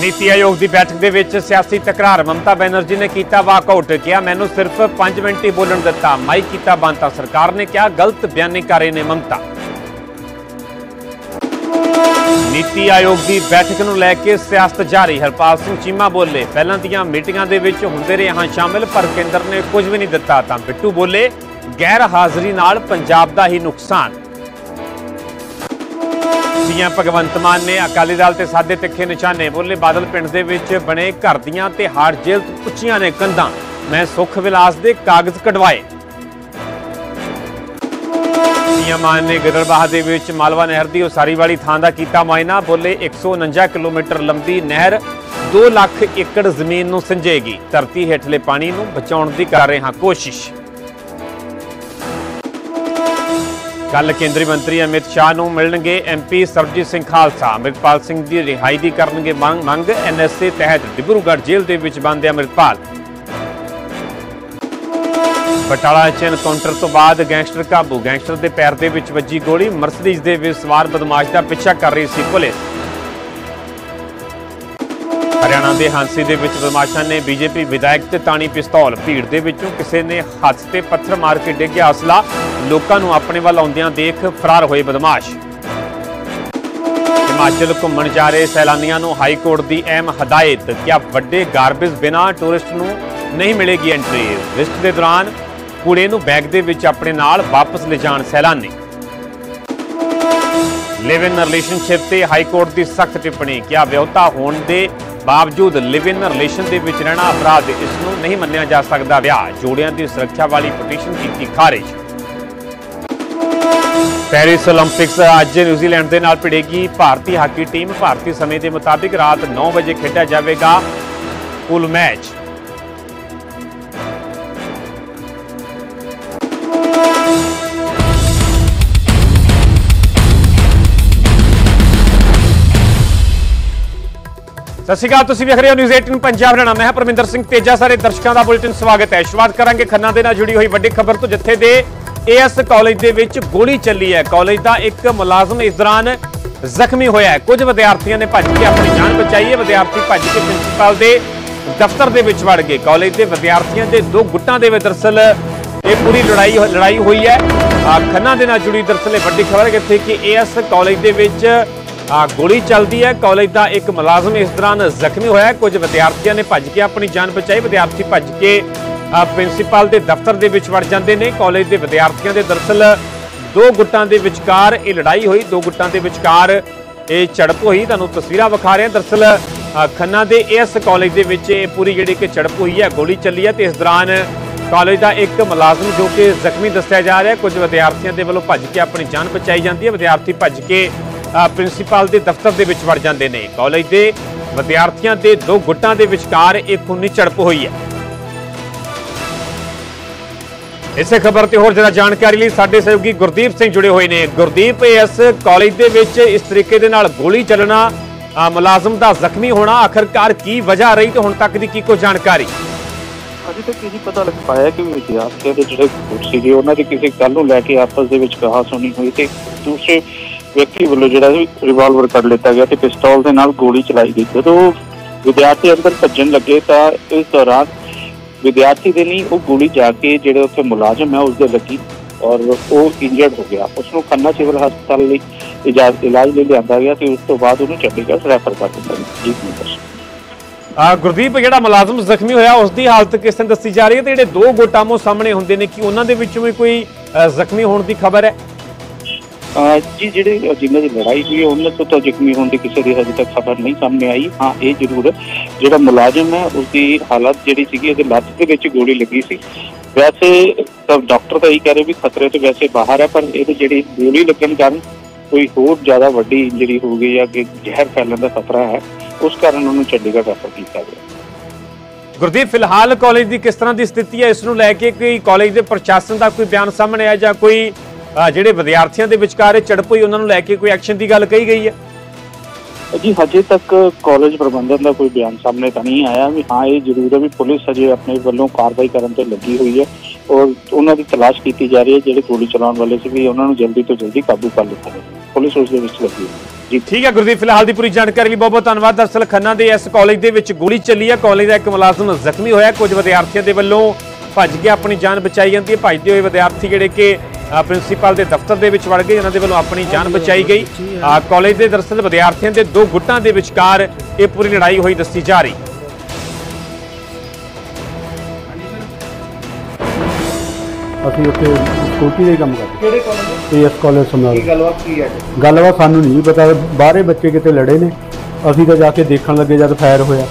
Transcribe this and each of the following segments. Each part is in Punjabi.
ਨੀਤੀ ਆਯੋਗ ਦੀ ਬੈਠਕ ਦੇ ਵਿੱਚ ਸਿਆਸੀ ਤਕਰਾਰ ਮਮਤਾ ਬੈਨਰਜੀ ਨੇ ਕੀਤਾ ਵਾਕਆਊਟ, ਕਿਹਾ ਮੈਨੂੰ ਸਿਰਫ 5 ਮਿੰਟ ਹੀ ਬੋਲਣ ਦਿੱਤਾ। ਮਾਈਕ ਕੀਤਾ ਬੰਦ ਤਾਂ ਸਰਕਾਰ ਨੇ ਕਿਹਾ ਗਲਤ ਬਿਆਨੀ ਕਰ ਰਹੇ ਨੇ ਮਮਤਾ। ਨੀਤੀ ਆਯੋਗ ਦੀ ਬੈਠਕ ਨੂੰ ਲੈ ਕੇ ਸਿਆਸਤ ਜਾਰੀ। ਹਰਪਾਲ ਸਿੰਘ ਚੀਮਾ ਬੋਲੇ, ਪਹਿਲਾਂ ਦੀਆਂ ਮੀਟਿੰਗਾਂ ਦੇ ਵਿੱਚ ਹੁੰਦੇ ਰਹੇ ਹਾਂ ਸ਼ਾਮਿਲ, ਪਰ ਕੇਂਦਰ ਨੇ ਕੁਝ ਵੀ ਨਹੀਂ ਦਿੱਤਾ, ਤਾਂ ਬਿੱਟੂ ਬੋਲੇ, ਗੈਰ ਹਾਜ਼ਰੀ ਨਾਲ ਪੰਜਾਬ ਦਾ ਹੀ ਨੁਕਸਾਨ। ਸੀਐਮ ਭਗਵੰਤ ਮਾਨ ਨੇ ਅਕਾਲੀ ਦਲ ਤੇ ਸਾਦੇ ਤਿੱਖੇ ਨਿਸ਼ਾਨੇ ਬੋਲੇ ਬਾਦਲ ਪਿੰਡ ਦੇ ਵਿੱਚ ਬਣੇ ਘਰ ਦੀਆਂ ਤੇ ਹਾਰਡ ਜੇਲ੍ਹ ਤੋਂ ਉੱਚੀਆਂ ਨੇ ਕੰਧਾਂ। ਮੈਂ ਸੁਖ ਵਿਲਾਸ ਦੇ ਕਾਗਜ਼ ਕਢਵਾਏ। ਸੀਐਮ ਮਾਨ ਨੇ ਗਿੱਦੜਬਾਹਾ ਦੇ ਵਿੱਚ ਮਾਲਵਾ ਨਹਿਰ ਦੀ ਉਸਾਰੀ ਵਾਲੀ ਥਾਂ ਦਾ ਕੀਤਾ ਮੁਆਇਨਾ। ਬੋਲੇ 149 ਕਿਲੋਮੀਟਰ ਲੰਬੀ ਨਹਿਰ 2 ਲੱਖ ਏਕੜ ਜ਼ਮੀਨ ਨੂੰ ਸਿੰਜੇਗੀ। ਧਰਤੀ ਹੇਠਲੇ ਪਾਣੀ ਨੂੰ ਬਚਾਉਣ ਦੀ ਕਰ ਰਹੇ ਹਾਂ ਕੋਸ਼ਿਸ਼। ਕੱਲ ਕੇਂਦਰੀ ਮੰਤਰੀ ਅਮਿਤ ਸ਼ਾਹ ਨੂੰ ਮਿਲਣਗੇ ਐਮਪੀ ਸਰਬਜੀਤ ਸਿੰਘ ਖਾਲਸਾ। ਅਮਰਿਤਪਾਲ ਸਿੰਘ ਦੀ ਰਿਹਾਈ ਦੀ ਕਰਨਗੇ ਮੰਗ ਮੰਗ ਐਨਐਸਏ ਤਹਿਤ ਡਿਬਰੂਗੜ੍ਹ ਜੇਲ੍ਹ ਦੇ ਵਿੱਚ ਬੰਦ ਹੈ ਅਮਰਿਤਪਾਲ। ਬਟਾਲਾ ਚ ਐਨਕਾਊਂਟਰ ਤੋਂ ਬਾਅਦ ਗੈਂਗਸਟਰ ਕਾਬੂ। ਗੈਂਗਸਟਰ ਦੇ ਪੈਰ ਦੇ ਵਿੱਚ ਵੱਜੀ ਗੋਲੀ। ਮਰਸੀਡੀਜ਼ ਦੇ ਵਿੱਚ ਸਵਾਰ ਬਦਮਾਸ਼ ਦਾ ਪਿੱਛਾ ਕਰ ਰਹੀ ਸੀ ਪੁਲਿਸ। ਹਰਿਆਣਾ ਦੇ ਹਾਂਸੀ ਦੇ ਵਿੱਚ ਬਦਮਾਸ਼ਾਂ ਨੇ ਬੀਜੇਪੀ ਵਿਧਾਇਕ ਤੇ ਤਾਣੀ ਪਿਸਤੌਲ ਭੀੜ ਦੇ ਵਿੱਚੋਂ ਕਿਸੇ ਨੇ ਹੱਥ ਤੇ ਪੱਥਰ ਮਾਰ ਕੇ ਡੇਗਿਆ ਅਸਲਾ ਲੋਕਾਂ ਨੂੰ ਆਪਣੇ ਵੱਲ ਆਉਂਦਿਆਂ ਦੇਖ ਫਰਾਰ ਹੋਏ ਬਦਮਾਸ਼। ਹਿਮਾਚਲ ਘੁੰਮਣ ਜਾ ਰਹੇ ਸੈਲਾਨੀਆਂ ਨੂੰ ਹਾਈ ਕੋਰਟ ਦੀ ਅਹਿਮ ਹਦਾਇਤ ਕਿ ਵੱਡੇ ਗਾਰਬੇਜ ਬਿਨਾ ਟੂਰਿਸਟ ਨੂੰ ਨਹੀਂ ਮਿਲੇਗੀ ਐਂਟਰੀ ਵਿਜ਼ਟ ਦੇ ਦੌਰਾਨ ਕੂੜੇ ਨੂੰ ਬੈਗ ਦੇ ਵਿੱਚ ਆਪਣੇ ਨਾਲ ਵਾਪਸ ਲਿਜਾਣ ਸੈਲਾਨੀ। ਲਿਵ ਇਨ ਰਿਲੇਸ਼ਨਸ਼ਿਪ ਤੇ ਹਾਈ ਕੋਰਟ ਦੀ ਸਖਤ ਟਿੱਪਣੀ ਕਿ ਵਿਆਹਤਾ ਹੋਣ ਦੇ ਬਾਵਜੂਦ ਲਿਵ ਇਨ ਰਿਲੇਸ਼ਨ ਦੇ ਵਿੱਚ ਰਹਿਣਾ ਅਪਰਾਧ ਇਸ ਨੂੰ ਨਹੀਂ ਮੰਨਿਆ ਜਾ ਸਕਦਾ। ਵਿਆਹ ਜੋੜਿਆਂ ਦੀ ਸੁਰੱਖਿਆ ਵਾਲੀ ਪਟੀਸ਼ਨ ਕੀਤੀ ਖਾਰਜ। ਪੈਰਿਸ 올림픽ਸ ਅੱਜ ਨਿਊਜ਼ੀਲੈਂਡ ਦੇ ਨਾਲ ਭਿੜੇਗੀ। ਭਾਰਤੀ ਹਾਕੀ ਟੀਮ ਭਾਰਤੀ ਸਮੇਂ ਦੇ ਮੁਤਾਬਿਕ ਰਾਤ 9 ਵਜੇ ਖੇਡਿਆ ਜਾਵੇਗਾ। ਕੁੱਲ ਮੈਚ ਸਤਿ ਸ਼੍ਰੀ ਅਕਾਲ, ਤੁਸੀਂ ਵੇਖ ਰਹੇ ਹੋ ਨਿਊਜ਼ 18 ਪੰਜਾਬ। ਹਰਿਆਣਾ ਮੈਂ ਪਰਮਿੰਦਰ ਸਿੰਘ ਤੇਜਾ। ਸਾਰੇ ਦਰਸ਼ਕਾਂ ਦਾ ਬੁਲੇਟਿਨ ਸਵਾਗਤ ਹੈ। ਸ਼ੁਰੂਆਤ ਕਰਾਂਗੇ ਖੰਨਾ ਦੇ ਨਾਲ ਜੁੜੀ ਹੋਈ ਵੱਡੀ ਖਬਰ ਤੋਂ, ਜਿੱਥੇ ਦੇ ਏਐਸ ਕਾਲਜ ਦੇ ਵਿੱਚ ਗੋਲੀ ਚੱਲੀ ਹੈ। ਕਾਲਜ ਦਾ ਇੱਕ ਮੁਲਾਜ਼ਮ ਇਸ ਦੌਰਾਨ ਜ਼ਖਮੀ ਹੋਇਆ ਹੈ। ਕੁਝ ਵਿਦਿਆਰਥੀਆਂ ਨੇ ਭੱਜ ਕੇ ਆਪਣੀ ਜਾਨ ਬਚਾਈ ਹੈ। ਵਿਦਿਆਰਥੀ ਭੱਜ ਕੇ ਪ੍ਰਿੰਸੀਪਲ ਦੇ ਦਫ਼ਤਰ ਦੇ ਵਿੱਚ ਵੜ ਗਏ। ਕਾਲਜ ਦੇ ਵਿਦਿਆਰਥੀਆਂ ਦੇ ਦੋ ਗੁੱਟਾਂ ਦੇ ਵਿੱਚ ਦਰਸਲ ਇਹ ਪੂਰੀ ਲੜਾਈ ਲੜਾਈ ਹੋਈ ਹੈ। ਖੰਨਾ ਦੇ ਨਾਲ ਜੁੜੀ ਦਰਸਲ ਇਹ ਵੱਡੀ ਖਬਰ ਹੈ ਕਿ ਕਿ ਏਐਸ ਕਾਲਜ ਦੇ ਵਿੱਚ ਆ ਗੋਲੀ ਚੱਲਦੀ ਹੈ। ਕਾਲਜ ਦਾ ਇੱਕ ਮੁਲਾਜ਼ਮ ਇਸ ਦੌਰਾਨ ਜ਼ਖਮੀ ਹੋਇਆ ਕੁਝ ਵਿਦਿਆਰਥੀਆਂ ਨੇ ਭੱਜ ਕੇ ਆਪਣੀ ਜਾਨ ਬਚਾਈ। ਵਿਦਿਆਰਥੀ ਭੱਜ ਕੇ ਪ੍ਰਿੰਸੀਪਲ ਦੇ ਦਫ਼ਤਰ ਦੇ ਵਿੱਚ ਵੜ ਜਾਂਦੇ ਨੇ। ਕਾਲਜ ਦੇ ਵਿਦਿਆਰਥੀਆਂ ਦੇ ਦਰਸਲ ਦੋ ਗੁੱਟਾਂ ਦੇ ਵਿਚਕਾਰ ਇਹ ਲੜਾਈ ਹੋਈ। ਦੋ ਗੁੱਟਾਂ ਦੇ ਵਿਚਕਾਰ ਇਹ ਝੜਪ ਹੋਈ। ਤੁਹਾਨੂੰ ਤਸਵੀਰਾਂ ਵਿਖਾ ਰਹੇ। ਹਾਂ ਦਰਸਲ ਖੰਨਾ ਦੇ ਇਸ ਕਾਲਜ ਦੇ ਵਿੱਚ ਇਹ ਪੂਰੀ ਜਿਹੜੀ ਕਿ ਝੜਪ ਹੋਈ ਹੈ, ਗੋਲੀ ਚੱਲੀ ਹੈ ਤੇ ਇਸ ਦੌਰਾਨ ਕਾਲਜ ਦਾ ਇੱਕ ਮੁਲਾਜ਼ਮ ਜੋ ਕਿ ਜ਼ਖਮੀ ਦੱਸਿਆ ਜਾ ਰਿਹਾ ਕੁਝ ਵਿਦਿਆਰਥੀਆਂ ਦੇ ਵੱਲੋਂ ਭੱਜ ਕੇ ਆਪਣੀ ਜਾਨ ਬਚਾਈ ਜਾਂਦੀ ਹੈ। ਵਿਦਿਆਰਥੀ ਭੱਜ ਕੇ ਪ੍ਰਿੰਸੀਪਲ ਦੇ ਦਫ਼ਤਰ ਦੇ ਵਿੱਚ ਵੜ ਜਾਂਦੇ ਨੇ। ਕਾਲਜ ਦੇ ਵਿਦਿਆਰਥੀਆਂ ਦੇ ਦੋ ਗੁੱਟਾਂ ਦੇ ਵਿਚਕਾਰ ਇੱਕ ਖੂਨੀ ਝੜਪ ਹੋਈ ਹੈ। ਇਸੇ ਖਬਰ ਤੇ ਹੋਰ ਜਰਾ ਜਾਣਕਾਰੀ ਲਈ ਸਾਡੇ ਸਹਿਯੋਗੀ ਗੁਰਦੀਪ ਸਿੰਘ ਜੁੜੇ ਹੋਏ ਨੇ। ਗੁਰਦੀਪ, ਇਸ ਕਾਲਜ ਦੇ ਵਿੱਚ ਇਸ ਤਰੀਕੇ ਦੇ ਨਾਲ ਗੋਲੀ ਚੱਲਣਾ ਮੁਲਾਜ਼ਮ ਦਾ ਜ਼ਖਮੀ ਹੋਣਾ ਆਖਰਕਾਰ ਕੀ ਵਜ੍ਹਾ ਰਹੀ ਤੇ ਹੁਣ ਤੱਕ ਦੀ ਕੀ ਕੋਈ ਜਾਣਕਾਰੀ? ਅਜੇ ਤੱਕ ਇਹ ਪਤਾ ਲੱਗ ਪਾਇਆ ਕਿ ਵਿਦਿਆਰਥੀਆਂ ਦੇ ਜਿਹੜੇ ਗੁੱਟ ਸੀਗੇ, ਉਹਨਾਂ ਦੀ ਕਿਸੇ ਗੱਲ ਨੂੰ ਲੈ ਕੇ ਆਪਸ ਦੇ ਵਿੱਚ ਕਹਾ ਸੁਣੀ ਹੋਈ ਤੇ ਦੂਸਰੇ ਵਿਅਕਤੀ ਵੱਲੋਂ ਜਿਹੜਾ ਰਿਵਾਲਵਰ ਕੱਢ ਲਿੱਤਾ ਗਿਆ ਤੇ ਪਿਸਤੌਲ ਦੇ ਨਾਲ ਗੋਲੀ ਚਲਾਈ ਗਈ। ਜਦੋਂ ਵਿਦਿਆਰਥੀ ਅੰਦਰ ਭੱਜਣ ਲੱਗੇ ਤਾਂ ਇਸ ਦੌਰਾਨ ਵਿਦਿਆਰਥੀ ਦੇ ਨਹੀਂ ਉਹ ਗੋਲੀ ਜਾ ਕੇ ਜਿਹੜੇ ਉੱਥੇ ਮੁਲਾਜ਼ਮ ਹੈ ਉਸ ਦੇ ਲੱਗੀ ਔਰ ਉਹ ਇੰਜਰਡ ਹੋ ਗਿਆ। ਉਸ ਨੂੰ ਖੰਨਾ ਸਿਵਲ ਹਸਪਤਾਲ ਲਈ ਇਜਾਜ਼ਤ ਇਲਾਜ ਲਈ ਲਿਆਂਦਾ ਗਿਆ ਤੇ ਉਸ ਤੋਂ ਬਾਅਦ ਉਹਨੂੰ ਚੰਡੀਗੜ੍ਹ ਰੈਫਰ ਕਰ ਦਿੱਤਾ ਜੀ ਆ ਗੁਰਦੀਪ, ਜਿਹੜਾ ਮੁਲਾਜ਼ਮ ਜ਼ਖਮੀ ਹੋਇਆ ਉਸ ਦੀ ਹਾਲਤ ਕਿਸ ਤਰ੍ਹਾਂ ਦੱਸੀ ਜਾ ਰਹੀ ਹੈ ਤੇ ਜਿਹੜੇ ਦੋ ਗੋਟਾਮੋ ਸਾਹਮਣੇ ਹੁੰਦੇ ਨੇ, ਕਿ ਉਹਨਾਂ ਦੇ ਵਿੱਚੋਂ ਵੀ ਕੋਈ ਜ਼ਖਮੀ ਹੋਣ ਦੀ ਖਬਰ ਹੈ? ਜੀ, ਜਿਹੜੇ ਜਿਨ੍ਹਾਂ ਦੀ ਲੜਾਈ ਹੋਈ, ਉਹਨਾਂ ਤੋਂ ਤਾਂ ਜ਼ਖਮੀ ਹੋਣ ਦੀ ਕਿਸੇ ਦੀ ਹਜੇ ਤੱਕ ਖਬਰ ਨਹੀਂ ਸਾਹਮਣੇ ਆਈ। ਹਾਂ, ਇਹ ਜ਼ਰੂਰ ਜਿਹੜਾ ਮੁਲਾਜ਼ਮ ਹੈ ਉਸ ਦੀ ਹਾਲਤ ਜਿਹੜੀ ਸੀਗੀ, ਉਹਦੇ ਲੱਤ ਦੇ ਵਿੱਚ ਗੋਲੀ ਲੱਗੀ ਸੀ। ਵੈਸੇ ਤਾਂ ਡਾਕਟਰ ਤਾਂ ਇਹ ਕਹਿ ਰਹੇ ਵੀ ਖਤਰੇ ਤੋਂ ਵੈਸੇ ਬਾਹਰ ਹੈ, ਪਰ ਇਹ ਜਿਹੜੀ ਗੋਲੀ ਲੱਗਣ ਕਾਰਨ ਕੋਈ ਹੋਰ ਜ਼ਿਆਦਾ ਵੱਡੀ ਇੰਜਰੀ ਹੋ ਗਈ ਜਾਂ ਕਿ ਜ਼ਹਿਰ ਫੈਲਣ ਦਾ ਖਤਰਾ ਹੈ, ਉਸ ਕਾਰਨ ਉਹਨੂੰ ਚੰਡੀਗੜ੍ਹ ਰੈਫਰ ਕੀਤਾ ਗਿਆ। ਗੁਰਦੀਪ, ਫਿਲਹਾਲ ਕਾਲਜ ਦੀ ਕਿਸ ਤਰ੍ਹਾਂ ਦੀ ਸਥਿਤੀ ਹੈ? ਇਸ ਨੂੰ ਲੈ ਕੇ ਕੋਈ ਕਾਲਜ ਦੇ ਪ੍ਰਸ਼ਾਸਨ ਦਾ ਕੋਈ ਬਿਆਨ ਸਾਹਮਣੇ ਆਇਆ ਜਾਂ ਕੋਈ ਜਿਹੜੇ ਵਿਦਿਆਰਥੀਆਂ ਦੇ ਵਿਚਕਾਰ ਇਹ ਝੜਪ ਹੋਈ ਉਹਨਾਂ ਨੂੰ ਲੈ ਕੇ ਕੋਈ ਐਕਸ਼ਨ ਦੀ ਗੱਲ ਕਹੀ ਗਈ ਹੈ? ਜੀ ਹਜੇ ਤੱਕ ਕਾਲਜ ਪ੍ਰਬੰਧਨ ਦਾ ਕੋਈ ਬਿਆਨ ਸਾਹਮਣੇ ਤਾਂ ਨਹੀਂ ਆਇਆ ਵੀ ਹਾਂ ਇਹ ਜ਼ਰੂਰ ਹੈ ਵੀ ਪੁਲਿਸ ਹਜੇ ਆਪਣੇ ਵੱਲੋਂ ਕਾਰਵਾਈ ਕਰਨ ਤੇ ਲੱਗੀ ਹੋਈ ਹੈ ਔਰ ਉਹਨਾਂ ਦੀ ਤਲਾਸ਼ ਕੀਤੀ ਜਾ ਰਹੀ ਹੈ ਜਿਹੜੇ ਗੋਲੀ ਚਲਾਉਣ ਵਾਲੇ ਸੀ ਵੀ ਉਹਨਾਂ ਨੂੰ ਜਲਦੀ ਤੋਂ ਜਲਦੀ ਕਾਬੂ ਕਰ ਲਿੱਤਾ ਜਾਵੇ। ਪੁਲਿਸ ਉਸ ਦੇ ਵਿੱਚ ਲੱਗੀ ਹੈ। ਜੀ। ਠੀਕ ਹੈ ਗੁਰਦੀਪ ਫਿਲਹਾਲ ਦੀ ਪੂਰੀ ਜਾਣਕਾਰੀ ਲਈ ਬਹੁਤ ਬਹੁਤ ਧੰਨਵਾਦ। ਦਰਸਲ ਖੰਨਾ ਦੇ ਇਸ ਕਾਲਜ ਦੇ ਵਿੱਚ ਗੋਲੀ ਚੱਲੀ ਹੈ। ਕਾਲਜ ਦਾ ਇੱਕ ਮੁਲਾਜ਼ਮ ਜ਼ਖਮੀ ਹੋਇਆ। ਕੁਝ ਵਿਦਿਆਰਥੀਆਂ ਦੇ ਵੱਲੋਂ ਭੱਜ ਕੇ ਆਪਣੀ ਜਾਨ ਬਚਾਈ ਜਾਂਦੀ ਹੈ। ਭੱਜਦੇ ਹੋਏ ਵਿਦਿਆਰਥੀ ਜਿਹੜੇ ਕਿ ਪ੍ਰਿੰਸੀਪਲ ਦੇ ਦਫ਼ਤਰ ਦੇ ਵਿੱਚ ਵੜ ਗਏ ਉਹਨਾਂ ਦੇ ਵੱਲੋਂ ਆਪਣੀ ਜਾਨ ਬਚਾਈ ਗਈ। ਕਾਲਜ ਦੇ ਦਰਸਲ ਵਿਦਿਆਰਥੀਆਂ ਦੇ ਦੋ ਗੁੱਟਾਂ ਦੇ ਵਿਚਕਾਰ ਇਹ ਪੂਰੀ ਲੜਾਈ ਹੋਈ ਦੱਸੀ ਜਾ ਰਹੀ। ਅਸੀਂ ਉੱਥੇ ਸਕੂਟੀ ਦਾ ਕੰਮ ਕਰਦੇ। ਕਿਹੜੇ ਕਾਲਜ ਏਐਸ ਕਾਲਜ ਸਮਰਾਲ। ਕੀ ਗੱਲਬਾਤ ਕੀ ਹੈ? ਗੱਲਬਾਤ ਸਾਨੂੰ ਨਹੀਂ ਪਤਾ। ਬਾਹਰੇ ਬੱਚੇ ਕਿਤੇ ਲੜੇ ਨੇ। ਅਸੀਂ ਤਾਂ ਜਾ ਕੇ ਦੇਖਣ ਲੱਗੇ ਜਦ ਫਾਇਰ ਹੋਇਆ।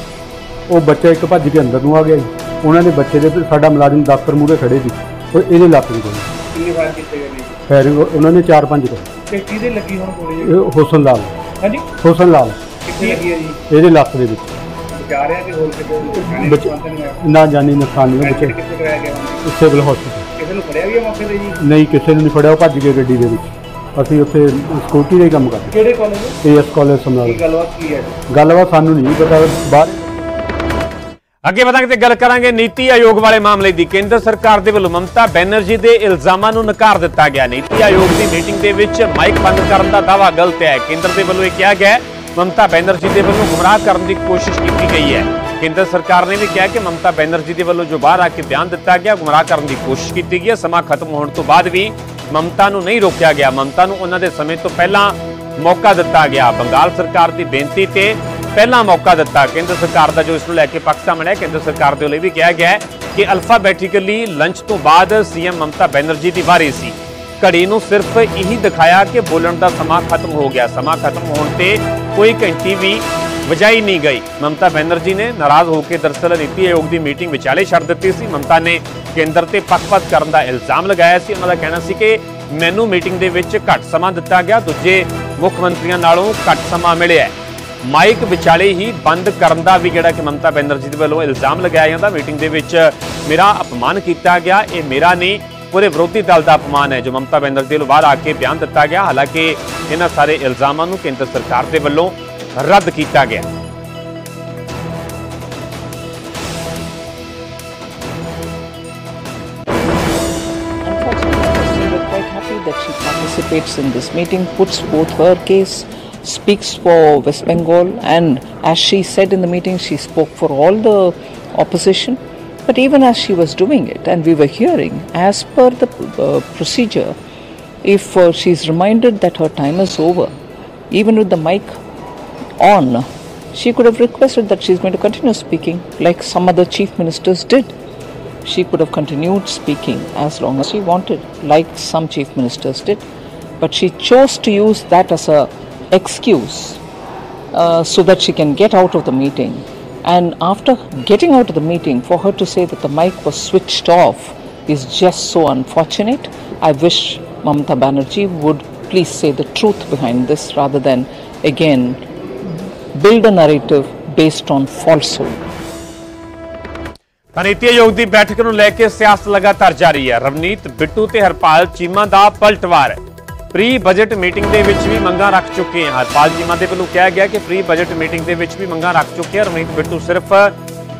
ਉਹ ਬੱਚਾ ਇੱਕ ਭੱਜ ਕੇ ਅੰਦਰ ਨੂੰ ਆ ਗਿਆ ਜੀ। ਉਹਨਾਂ ਦੇ ਬੱਚੇ ਦੇ ਸਾਡਾ ਮੁਲਾਜ਼ਮ ਦਫ਼ਤਰ ਮੂਹਰੇ ਖੜੇ ਸੀ। ਉਹ ਇਹਦੇ ਲੱਤ ਨੂੰ ਗੋਲੀ ਕਿੰਨੇ ਵਾਰ ਕੀਤੇ ਗਏ ਨੇ ਫਾਇਰਿੰਗ ਉਹਨਾਂ ਨੇ 4-5 ਕਰ ਤੇ ਕਿਹਦੇ ਲੱਗੀ ਹੁਣ ਗੋਲੀ ਜੀ? ਇਹ ਹੁਸਨ ਲਾਲ। ਹਾਂਜੀ। ਹੁਸਨ ਲਾਲ। ਕਿੱਥੇ ਲੱਗੀ ਹੈ ਜੀ? ਇਹਦੇ ਲੱਤ ਦੇ ਵਿੱਚ। ਬਚਾ ਰਿਹਾ ਕਿ ਹੋਰ ਕਿਤੇ ਬੱਚ- ਨਹੀਂ ਆਇਆ ਨਾ ਜਾਨੀ ਨੁਕਸਾਨ ਨਹੀਂ ਬੱਚੇ ਕਿੱਥੇ ਕਰਾਇਆ ਗਿਆ ਹੁਣ? ਸਿਵਲ ਹਸਪੀਟਲ ਕਿਸੇ ਨੂੰ ਫੜਿਆ ਵੀ ਹੈ ਮੌਕੇ ਤੇ ਜੀ? ਨਹੀਂ ਕਿਸੇ ਨੂੰ ਨਹੀਂ ਫੜਿਆ। ਉਹ ਭੱਜ ਗਏ ਗੱਡੀ ਦੇ ਵਿੱਚ। ਅਸੀਂ ਉੱਥੇ ਸਕੂਟੀ ਦਾ ਹੀ ਕੰਮ ਕਰਦੇ। ਕਿਹੜੇ ਕਾਲਜ ਏਐਸ ਕਾਲਜ ਸਮਰਾਲ। ਕੀ ਗੱਲਬਾਤ ਕੀ ਹੈ? ਗੱਲਬਾਤ ਸਾਨੂੰ ਨਹੀਂ ਪਤਾ। ਬਾਹਰ ਅੱਗੇ ਵਧਾਂਗੇ ਤੇ ਗੱਲ ਕਰਾਂਗੇ ਨੀਤੀ ਆਯੋਗ ਵਾਲੇ ਮਾਮਲੇ ਦੀ। ਕੇਂਦਰ ਸਰਕਾਰ ਦੇ ਵੱਲੋਂ ਮਮਤਾ ਬੈਨਰਜੀ ਦੇ ਇਲਜ਼ਾਮਾਂ ਨੂੰ ਨਕਾਰ ਦਿੱਤਾ ਗਿਆ। ਨੀਤੀ ਆਯੋਗ ਦੀ ਮੀਟਿੰਗ ਦੇ ਵਿੱਚ ਮਾਈਕ ਬੰਦ ਕਰਨ ਦਾ ਦਾਅਵਾ ਗਲਤ ਹੈ। ਕੇਂਦਰ ਦੇ ਵੱਲੋਂ ਇਹ ਕਿਹਾ ਗਿਆ ਮਮਤਾ ਬੈਨਰਜੀ ਦੇ ਵੱਲੋਂ ਗੁੰਮਰਾਹ ਕਰਨ ਦੀ ਕੋਸ਼ਿਸ਼ ਕੀਤੀ ਗਈ ਹੈ। ਕੇਂਦਰ ਸਰਕਾਰ ਨੇ ਵੀ ਕਿਹਾ ਕਿ ਮਮਤਾ ਬੈਨਰਜੀ ਦੇ ਵੱਲੋਂ ਜੋ ਬਾਹਰ ਆ ਕੇ ਬਿਆਨ ਦਿੱਤਾ ਗਿਆ, ਗੁੰਮਰਾਹ ਕਰਨ ਦੀ ਕੋਸ਼ਿਸ਼ ਕੀਤੀ ਗਈ ਹੈ। ਸਮਾਂ ਖਤਮ ਹੋਣ ਤੋਂ ਬਾਅਦ ਵੀ ਮਮਤਾ ਨੂੰ ਨਹੀਂ ਰੋਕਿਆ ਗਿਆ। ਮਮਤਾ ਨੂੰ ਉਹਨਾਂ ਦੇ ਸਮੇਂ ਤੋਂ ਪਹਿਲਾਂ ਮੌਕਾ ਦਿੱਤਾ ਗਿਆ। ਬੰਗਾਲ ਸਰਕਾਰ ਦੀ ਬੇਨਤੀ ਤੇ ਪਹਿਲਾ ਮੌਕਾ ਦਿੱਤਾ। ਕੇਂਦਰ ਸਰਕਾਰ ਦਾ ਜੋ ਇਸ ਨੂੰ ਲੈ ਕੇ ਪੱਖ ਸਾਹਮਣੇ ਹੈ ਕੇਂਦਰ ਸਰਕਾਰ ਦੇ ਵੱਲੋਂ ਵੀ ਕਿਹਾ ਗਿਆ ਹੈ ਕਿ ਅਲਫਾਬੈਟਿਕਲੀ ਲੰਚ ਤੋਂ ਬਾਅਦ ਸੀਐਮ ਮਮਤਾ ਬੈਨਰਜੀ ਦੀ ਵਾਰੀ ਸੀ। ਘੜੀ ਨੂੰ ਸਿਰਫ ਇਹੀ ਦਿਖਾਇਆ ਕਿ ਬੋਲਣ ਦਾ ਸਮਾਂ ਖਤਮ ਹੋ ਗਿਆ। ਸਮਾਂ ਖਤਮ ਹੋਣ ਤੇ ਕੋਈ ਘੰਟੀ ਵੀ ਵਜਾਈ ਨਹੀਂ ਗਈ। ਮਮਤਾ ਬੈਨਰਜੀ ਨੇ ਨਾਰਾਜ਼ ਹੋ ਕੇ ਦਰਸਲ ਨੀਤੀ ਆਯੋਗ ਦੀ ਮੀਟਿੰਗ ਵਿਚਾਲੇ ਛੱਡ ਦਿੱਤੀ ਸੀ। ਮਮਤਾ ਨੇ ਕੇਂਦਰ ਤੇ ਪੱਖਪਾਤ ਕਰਨ ਦਾ ਇਲਜ਼ਾਮ ਲਗਾਇਆ ਸੀ। ਉਹਨਾਂ ਦਾ ਕਹਿਣਾ ਸੀ ਕਿ ਮੈਨੂੰ ਮੀਟਿੰਗ ਦੇ ਵਿੱਚ ਘੱਟ ਸਮਾਂ ਦਿੱਤਾ ਗਿਆ। ਦੂਜੇ ਮੁੱਖ ਮੰਤਰੀਆਂ ਨਾਲੋਂ ਘੱਟ ਸਮਾਂ ਮਿਲਿਆ ਮਾਈਕ ਵਿਚਾਲੇ ਹੀ ਬੰਦ ਕਰਨ ਦਾ ਵੀ ਜਿਹੜਾ ਕਿ ਮਮਤਾ ਬੈਨਰਜੀ ਦੇ ਵੱਲੋਂ ਇਲਜ਼ਾਮ ਲਗਾਇਆ ਜਾਂਦਾ। ਮੀਟਿੰਗ ਦੇ ਵਿੱਚ ਮੇਰਾ ਅਪਮਾਨ ਕੀਤਾ ਗਿਆ ਇਹ ਮੇਰਾ ਨਹੀਂ ਪੂਰੇ ਵਿਰੋਧੀ ਦਲ ਦਾ ਅਪਮਾਨ ਹੈ ਜੋ ਮਮਤਾ ਬੈਨਰਜੀ ਵੱਲੋਂ ਬਾਹਰ ਆ ਕੇ ਬਿਆਨ ਦਿੱਤਾ ਗਿਆ। ਹਾਲਾਂਕਿ ਇਹਨਾਂ ਸਾਰੇ ਇਲਜ਼ਾਮਾਂ ਨੂੰ ਕੇਂਦਰ ਸਰਕਾਰ ਦੇ ਵੱਲੋਂ ਰੱਦ ਕੀਤਾ ਗਿਆ। That she participates in this meeting, puts both her case, speaks for West Bengal, and as she said in the meeting, she spoke for all the opposition. But even as she was doing it, and we were hearing, as per the uh, procedure, if uh, she's reminded that her time is over, even with the mic on, she could have requested that she's going to continue speaking like some other chief ministers did she could have continued speaking as long as she wanted, like some chief ministers did. But she chose to use that as a excuse uh, so that she can get out of the meeting. And after getting out of the meeting, for her to say that the mic was switched off is just so unfortunate. I wish Mamata Banerjee would please say the truth behind this rather than again build a narrative based on falsehood. ਤਾਂ ਨੀਤੀ ਆਯੋਗ ਦੀ ਬੈਠਕ ਨੂੰ ਲੈ ਕੇ ਸਿਆਸਤ ਲਗਾਤਾਰ ਜਾਰੀ ਹੈ ਰਵਨੀਤ ਬਿੱਟੂ ਤੇ ਹਰਪਾਲ ਚੀਮਾ ਦਾ ਪਲਟਵਾਰ ਪ੍ਰੀ ਬਜਟ ਮੀਟਿੰਗ ਦੇ ਵਿੱਚ ਵੀ ਮੰਗਾਂ ਰੱਖ ਚੁੱਕੇ ਹਨ ਹਰਪਾਲ ਚੀਮਾ ਦੇ ਵੱਲੋਂ ਕਿਹਾ ਗਿਆ ਕਿ ਪ੍ਰੀ ਬਜਟ ਮੀਟਿੰਗ ਦੇ ਵਿੱਚ ਵੀ ਮੰਗਾਂ ਰੱਖ ਚੁੱਕੇ ਹਨ ਰਵਨੀਤ ਬਿੱਟੂ ਸਿਰਫ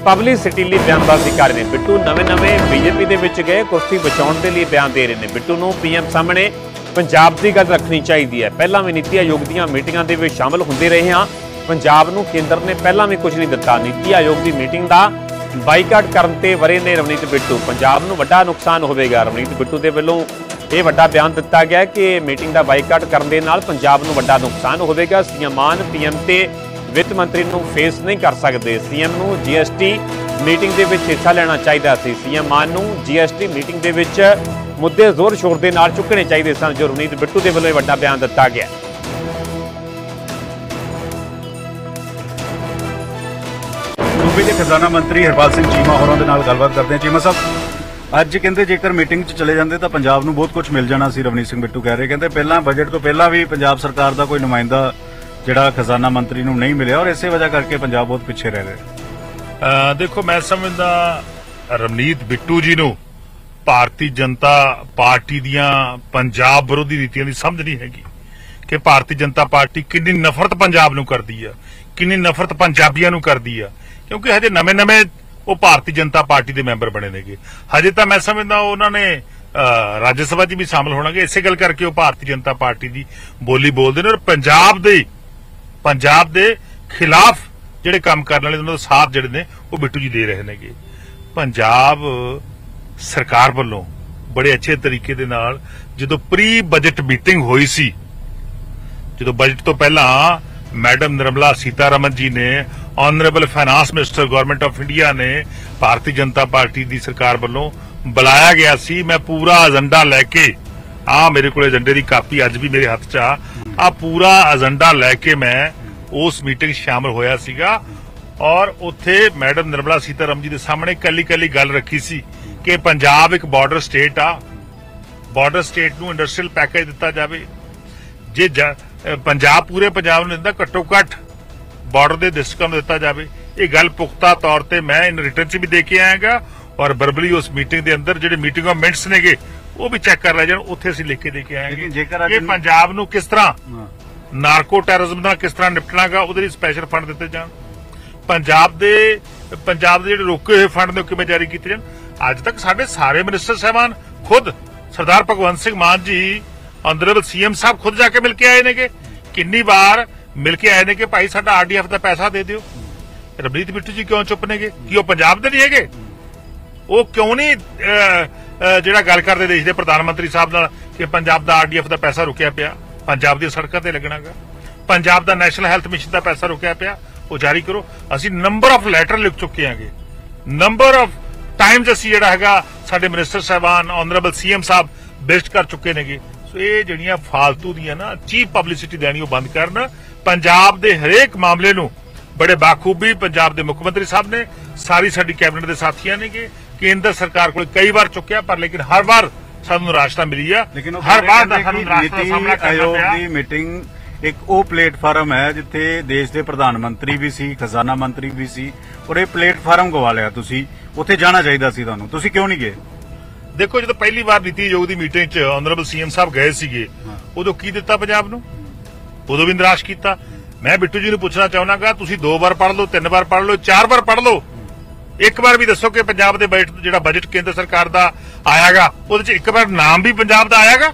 ਪਬਲਿਸਿਟੀ ਲਈ ਬਿਆਨਬਾਜ਼ੀ ਕਰ ਰਹੇ ਨੇ। ਬਿੱਟੂ ਨਵੇਂ-ਨਵੇਂ ਬੀਜੇਪੀ ਦੇ ਵਿੱਚ ਗਏ, ਕੁਰਸੀ ਬਚਾਉਣ ਦੇ ਲਈ ਬਿਆਨ ਦੇ ਰਹੇ ਨੇ। ਬਿੱਟੂ ਨੂੰ ਪੀਐਮ ਸਾਹਮਣੇ ਪੰਜਾਬ ਦੀ ਗੱਲ ਰੱਖਣੀ ਚਾਹੀਦੀ ਹੈ। ਪਹਿਲਾਂ ਵੀ ਨੀਤੀ ਆਯੋਗ ਦੀਆਂ ਮੀਟਿੰਗਾਂ ਦੇ ਵਿੱਚ ਸ਼ਾਮਲ ਹੁੰਦੇ ਰਹੇ ਹਾਂ। ਪੰਜਾਬ ਨੂੰ ਕੇਂਦਰ ਨੇ ਪਹਿਲਾਂ ਵੀ ਕੁਝ ਨਹੀਂ ਦਿੱਤਾ। ਨੀਤੀ ਆਯੋਗ ਦੀ ਮੀਟਿੰਗ ਦਾ ਬਾਈਕਾਟ ਕਰਨ ਤੇ ਵਰੇ ਨੇ ਰਵਨੀਤ ਬਿੱਟੂ। ਪੰਜਾਬ ਨੂੰ ਵੱਡਾ ਨੁਕਸਾਨ ਹੋਵੇਗਾ। ਰਵਨੀਤ ਬਿੱਟੂ ਦੇ ਵੱਲੋਂ ਇਹ ਵੱਡਾ ਬਿਆਨ ਦਿੱਤਾ ਗਿਆ ਕਿ ਮੀਟਿੰਗ ਦਾ ਬਾਈਕਾਟ ਕਰਨ ਦੇ ਨਾਲ ਪੰਜਾਬ ਨੂੰ ਵੱਡਾ ਨੁਕਸਾਨ ਹੋਵੇਗਾ। ਸੀਐਮ ਮਾਨ, ਪੀਐਮ ਤੇ ਵਿੱਤ ਮੰਤਰੀ ਨੂੰ ਫੇਸ ਨਹੀਂ ਕਰ ਸਕਦੇ। ਸੀਐਮ ਨੂੰ ਜੀਐਸਟੀ ਮੀਟਿੰਗ ਦੇ ਵਿੱਚ ਹਿੱਸਾ ਲੈਣਾ ਚਾਹੀਦਾ ਸੀ। ਸੀਐਮ ਮਾਨ ਨੂੰ ਜੀਐਸਟੀ ਮੀਟਿੰਗ ਦੇ ਵਿੱਚ ਮੁੱਦੇ ਜ਼ੋਰ ਸ਼ੋਰ ਦੇ ਨਾਲ ਚੁੱਕਣੇ ਚਾਹੀਦੇ ਸਨ, ਜੋ ਰਵਨੀਤ ਬਿੱਟੂ ਦੇ ਵੱਲੋਂ ਇਹ ਵੱਡਾ ਬਿਆਨ ਦਿੱਤਾ ਗਿਆ ਸੂਬੇ ਦੇ ਖਜ਼ਾਨਾ ਮੰਤਰੀ ਹਰਪਾਲ ਸਿੰਘ ਚੀਮਾ ਹੋਰਾਂ ਦੇ ਨਾਲ ਗੱਲਬਾਤ ਕਰਦੇ ਹਾਂ। ਚੀਮਾ ਸਾਹਿਬ ਅੱਜ ਕਹਿੰਦੇ ਜੇਕਰ ਮੀਟਿੰਗ 'ਚ ਚਲੇ ਜਾਂਦੇ ਤਾਂ ਪੰਜਾਬ ਨੂੰ ਬਹੁਤ ਕੁਝ ਮਿਲ ਜਾਣਾ ਸੀ, ਰਵਨੀਤ ਸਿੰਘ ਬਿੱਟੂ ਕਹਿ ਰਹੇ। ਕਹਿੰਦੇ ਪਹਿਲਾਂ ਬਜਟ ਤੋਂ ਪਹਿਲਾਂ ਵੀ ਪੰਜਾਬ ਸਰਕਾਰ ਦਾ ਕੋਈ ਨੁਮਾਇੰਦਾ ਜਿਹੜਾ ਖਜ਼ਾਨਾ ਮੰਤਰੀ ਨੂੰ ਨਹੀਂ ਮਿਲਿਆ ਔਰ ਇਸੇ ਵਜ੍ਹਾ ਕਰਕੇ ਪੰਜਾਬ ਬਹੁਤ ਪਿੱਛੇ ਰਹਿ ਰਿਹਾ ਦੇਖੋ, ਮੈਂ ਸਮਝਦਾ ਰਵਨੀਤ ਬਿੱਟੂ ਜੀ ਨੂੰ ਭਾਰਤੀ ਜਨਤਾ ਪਾਰਟੀ ਦੀਆਂ ਪੰਜਾਬ ਵਿਰੋਧੀ ਨੀਤੀਆਂ ਦੀ ਸਮਝ ਨਹੀਂ ਹੈਗੀ ਕਿ ਭਾਰਤੀ ਜਨਤਾ ਪਾਰਟੀ ਕਿੰਨੀ ਨਫ਼ਰਤ ਪੰਜਾਬ ਨੂੰ ਕਰਦੀ ਆ, ਕਿੰਨੀ ਨਫ਼ਰਤ ਪੰਜਾਬੀਆਂ ਨੂੰ ਕਰਦੀ ਆ, ਕਿਉਂਕਿ ਹਜੇ ਨਵੇਂ-ਨਵੇਂ ਉਹ ਭਾਰਤੀ ਜਨਤਾ ਪਾਰਟੀ ਦੇ ਮੈਂਬਰ ਬਣੇ ਨੇਗੇ। ਹਜੇ ਤਾਂ ਮੈਂ ਸਮਝਦਾ ਉਹਨਾਂ ਨੇ ਰਾਜ ਸਭਾ 'ਚ ਵੀ ਸ਼ਾਮਲ ਹੋਣਗੇ। ਇਸੇ ਗੱਲ ਕਰਕੇ ਉਹ ਭਾਰਤੀ ਜਨਤਾ ਪਾਰਟੀ ਦੀ ਬੋਲੀ ਬੋਲਦੇ ਨੇ ਔਰ ਪੰਜਾਬ ਦੇ ਪੰਜਾਬ ਦੇ ਖਿਲਾਫ ਜਿਹੜੇ ਕੰਮ ਕਰਨ ਵਾਲੇ ਉਹਨਾਂ ਦਾ ਸਾਥ ਜਿਹੜੇ ਨੇ, ਉਹ ਬਿੱਟੂ ਜੀ ਦੇ ਰਹੇ ਨੇਗੇ। ਪੰਜਾਬ ਸਰਕਾਰ ਵੱਲੋਂ ਬੜੇ ਅੱਛੇ ਤਰੀਕੇ ਦੇ ਨਾਲ ਜਦੋਂ ਪ੍ਰੀ ਬਜਟ ਮੀਟਿੰਗ ਹੋਈ ਸੀ, ਜਦੋਂ ਬਜਟ ਤੋਂ ਪਹਿਲਾਂ ਮੈਡਮ ਨਿਰਮਲਾ ਸੀਤਾਰਮਨ ਜੀ ਨੇ honourable finance minister government of India ਨੇ ਭਾਰਤੀ ਜਨਤਾ ਪਾਰਟੀ ਦੀ ਸਰਕਾਰ ਵੱਲੋਂ ਬੁਲਾਇਆ ਗਿਆ ਸੀ। ਮੈਂ ਪੂਰਾ ਏਜੰਡਾ ਲੈ ਕੇ ਆ ਮੇਰੇ ਕੋਲ ਏਜੰਡੇ ਦੀ ਕਾਪੀ ਅੱਜ ਵੀ ਮੇਰੇ ਹੱਥ 'ਚ ਆ। ਆ ਪੂਰਾ ਏਜੰਡਾ ਲੈ ਕੇ ਮੈਂ ਉਸ ਮੀਟਿੰਗ 'ਚ ਸ਼ਾਮਲ ਹੋਇਆ ਸੀਗਾ ਔਰ ਉੱਥੇ ਮੈਡਮ ਨਿਰਮਲਾ ਸੀਤਾਰਮ ਜੀ ਦੇ ਸਾਹਮਣੇ ਕੱਲੀ ਕੱਲੀ ਗੱਲ ਰੱਖੀ ਸੀ ਕਿ ਪੰਜਾਬ ਇੱਕ ਬਾਰਡਰ ਸਟੇਟ ਆ। ਬਾਰਡਰ ਸਟੇਟ ਨੂੰ ਇੰਡਸਟਰੀਅਲ ਪੈਕੇਜ ਦਿੱਤਾ ਜਾਵੇ। ਜੇ ਪੰਜਾਬ, ਪੂਰੇ ਪੰਜਾਬ ਨੂੰ ਦਿੰਦਾ ਘੱਟੋ ਘੱਟ ਬਾਰਡਰ ਦੇ ਡਿਸਟ੍ਰਿਕਟਾਂ ਨੂੰ ਦਿੱਤਾ ਜਾਵੇ। ਇਹ ਗੱਲ ਪੁਖਤਾ ਤੌਰ ਤੇ ਮੈਂ ਇਨ ਰਿਟਰਨ ਚ ਵੀ ਦੇ ਕੇ ਆਇਆਗਾ ਔਰ ਬਰਬਲੀ ਉਸ ਮੀਟਿੰਗ ਦੇ ਅੰਦਰ ਜਿਹੜੇ ਮੀਟਿੰਗ ਆਫ ਮਿੰਟਸ ਨੇਗੇ ਉਹ ਵੀ ਚੈੱਕ ਕਰ ਲੈ ਜਾਣ ਉੱਥੇ ਅਸੀਂ ਲਿਖ ਕੇ ਦੇ ਕੇ ਆਏਗੇ ਜੇਕਰ ਇਹ ਪੰਜਾਬ ਨੂੰ ਕਿਸ ਤਰ੍ਹਾਂ ਨਾਰਕੋ ਟੈਰਰਿਜ਼ਮ ਨਾਲ ਕਿਸ ਤਰ੍ਹਾਂ ਨਿਪਟਣਾਗਾ ਉਹਦੇ ਲਈ ਸਪੈਸ਼ਲ ਫੰਡ ਦਿੱਤੇ ਜਾਣ। ਪੰਜਾਬ ਦੇ ਪੰਜਾਬ ਦੇ ਜਿਹੜੇ ਰੋਕੇ ਹੋਏ ਫੰਡ ਨੇ ਕਿਵੇਂ ਜਾਰੀ ਕੀਤੇ ਜਾਣ? ਅੱਜ ਤੱਕ ਸਾਡੇ ਸਾਰੇ ਮਿਨਿਸਟਰ ਸਾਹਿਬਾਨ ਖੁਦ ਸਰਦਾਰ ਭਗਵੰਤ ਸਿੰਘ ਮਾਨ ਜੀ ਆਨਰੇਬਲ ਸੀਐਮ ਸਾਹਿਬ ਖੁਦ ਜਾ ਕੇ ਮਿਲ ਕੇ ਆਏ ਨੇਗੇ। ਕਿੰਨੀ ਵਾਰ ਮਿਲ ਕੇ ਆਏ ਨੇ ਕਿ ਭਾਈ ਸਾਡਾ ਆਰਡੀਐਫ ਦਾ ਪੈਸਾ ਦੇ ਦਿਓ। ਰਬਨੀਤ ਬਿੱਟੂ ਜੀ ਕਿਉਂ ਚੁੱਪ ਨੇਗੇ? ਕੀ ਉਹ ਪੰਜਾਬ ਦੇ ਨਹੀਂ ਹੈਗੇ? ਉਹ ਕਿਉਂ ਨਹੀਂ ਜਿਹੜਾ ਗੱਲ ਕਰਦੇ ਦੇਸ਼ ਦੇ ਪ੍ਰਧਾਨ ਮੰਤਰੀ ਸਾਹਿਬ ਨਾਲ ਕਿ ਪੰਜਾਬ ਦਾ ਆਰਡੀਐਫ ਦਾ ਪੈਸਾ ਰੁਕਿਆ ਪਿਆ? ਪੰਜਾਬ ਦੀਆਂ ਸੜਕਾਂ ਤੇ ਲੱਗਣਾਗਾ। ਪੰਜਾਬ ਦਾ ਨੈਸ਼ਨਲ ਹੈਲਥ ਮਿਸ਼ਨ ਦਾ ਪੈਸਾ ਰੁਕਿਆ ਪਿਆ। ਉਹ ਜਾਰੀ ਕਰੋ। ਅਸੀਂ ਨੰਬਰ ਆਫ ਲੈਟਰ ਲਿਖ ਚੁੱਕੇ ਆਂਗੇ ਨੰਬਰ ਆਫ ਟਾਈਮਸ ਅਸੀਂ ਜਿਹੜਾ ਹੈਗਾ ਸਾਡੇ ਮਿਨਿਸਟਰ ਸਾਹਿਬਾਨ ਆਨਰੇਬਲ ਸੀਐਮ ਸਾਹਿਬ ਬੇਸਟ ਕਰ ਚੁੱਕੇ ਨੇਗੇ। ਸੋ ਇਹ ਜਿਹੜੀਆਂ ਫਾਲਤੂ ਦੀਆਂ ਨਾ ਚੀਪ ਪਬਲਿਸਿਟੀ ਦੇਣੀ ਉਹ ਬੰਦ ਕਰਨ। ਪੰਜਾਬ ਦੇ ਹਰੇਕ ਮਾਮਲੇ ਨੂੰ ਬੜੇ ਬਾਖੂਬੀ ਪੰਜਾਬ ਦੇ ਮੁੱਖ ਮੰਤਰੀ ਸਾਹਿਬ ਨੇ ਸਾਰੀ ਸਾਡੀ ਕੈਬਨਿਟ ਦੇ ਸਾਥੀਆਂ ਨੇਗੇ। ਕੇਂਦਰ ਸਰਕਾਰ ਕੋਲ ਕਈ ਵਾਰ ਚੁੱਕਿਆ ਪਰ ਲੇਕਿਨ ਹਰ ਵਾਰ ਸਾਨੂੰ ਨਿਰਾਸ਼ਤਾ ਮਿਲੀ ਆ। ਹਰ ਵਾਰ ਦਾ ਸਾਨੂੰ ਕਿ ਦਾ ਨੀਤੀ ਸਾਹਮਣਾ ਕਰਨਾ ਪਿਆ। ਦੀ ਮੀਟਿੰਗ ਇੱਕ ਉਹ ਪਲੇਟਫਾਰਮ ਹੈ ਜਿੱਥੇ ਦੇਸ਼ ਦੇ ਪ੍ਰਧਾਨ ਮੰਤਰੀ ਵੀ ਸੀ ਖਜ਼ਾਨਾ ਮੰਤਰੀ ਵੀ ਸੀ ਔਰ ਇਹ ਪਲੇਟਫਾਰਮ ਗਵਾ ਲਿਆ ਤੁਸੀਂ। ਉੱਥੇ ਜਾਣਾ ਚਾਹੀਦਾ ਸੀ ਤੁਹਾਨੂੰ। ਤੁਸੀਂ ਕਿਉਂ ਨਹੀਂ ਗਏ? ਦੇਖੋ ਜਦੋਂ ਪਹਿਲੀ ਵਾਰ ਨੀਤੀ ਆਯੋਗ ਦੀ ਮੀਟਿੰਗ 'ਚ ਆਨਰੇਬਲ ਸੀਐਮ ਸਾਹਿਬ ਗਏ ਸੀਗੇ ਉਦੋਂ ਕੀ ਦਿੱਤਾ ਪੰਜਾਬ ਨੂੰ? ਉਦੋਂ ਵੀ ਨਿਰਾਸ਼ ਕੀਤਾ। ਮੈਂ ਬਿੱਟੂ ਜੀ ਨੂੰ ਪੁੱਛਣਾ ਚਾਹੁੰਦਾਗਾ ਤੁਸੀਂ ਦੋ ਵਾਰ ਪੜ੍ਹ ਲਓ, ਤਿੰਨ ਵਾਰ ਪੜ੍ਹ ਲਓ, ਚਾਰ ਵਾਰ ਪੜ੍ਹ ਲਓ। ਇੱਕ ਵਾਰ ਵੀ ਦੱਸੋ ਕਿ ਪੰਜਾਬ ਦੇ ਬਜਟ ਜਿਹੜਾ ਬਜਟ ਕੇਂਦਰ ਸਰਕਾਰ ਦਾ ਆਇਆਗਾ, ਉਹਦੇ 'ਚ ਇੱਕ ਵਾਰ ਨਾਮ ਵੀ ਪੰਜਾਬ ਦਾ ਆਇਆਗਾ?